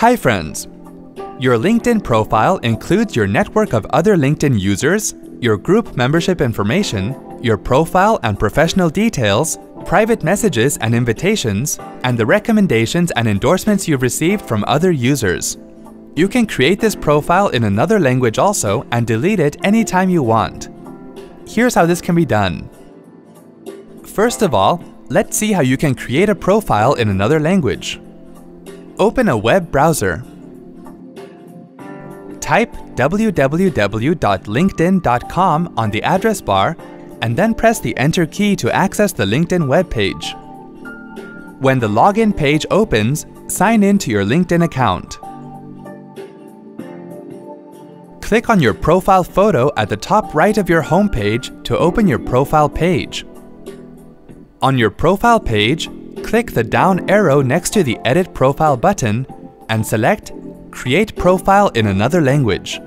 Hi friends! Your LinkedIn profile includes your network of other LinkedIn users, your group membership information, your profile and professional details, private messages and invitations, and the recommendations and endorsements you've received from other users. You can create this profile in another language also and delete it anytime you want. Here's how this can be done. First of all, let's see how you can create a profile in another language. Open a web browser. Type www.linkedin.com on the address bar and then press the Enter key to access the LinkedIn web page. When the login page opens, sign in to your LinkedIn account. Click on your profile photo at the top right of your homepage to open your profile page. On your profile page, click the down arrow next to the Edit Profile button and select Create Profile in another language.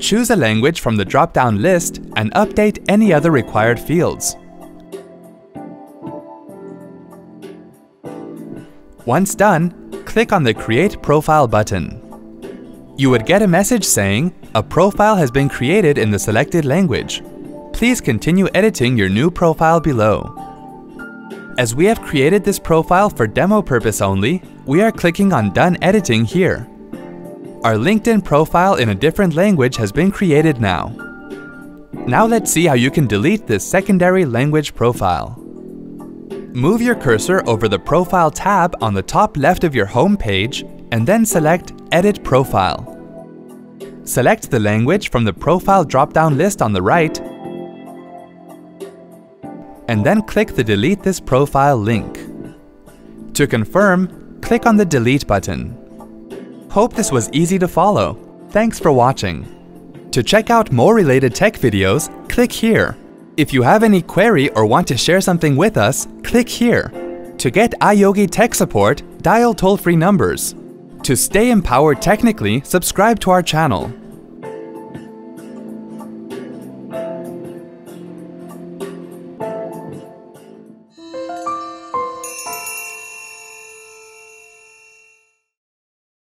Choose a language from the drop-down list and update any other required fields. Once done, click on the Create Profile button. You would get a message saying, a profile has been created in the selected language. Please continue editing your new profile below. As we have created this profile for demo purpose only, we are clicking on Done Editing here. Our LinkedIn profile in a different language has been created now. Now let's see how you can delete this secondary language profile. Move your cursor over the Profile tab on the top left of your home page and then select Edit Profile. Select the language from the Profile drop-down list on the right and then click the Delete this profile link. To confirm, click on the Delete button. Hope this was easy to follow. Thanks for watching. To check out more related tech videos, click here. If you have any query or want to share something with us, click here. To get iYogi tech support, dial toll-free numbers. To stay empowered technically, subscribe to our channel.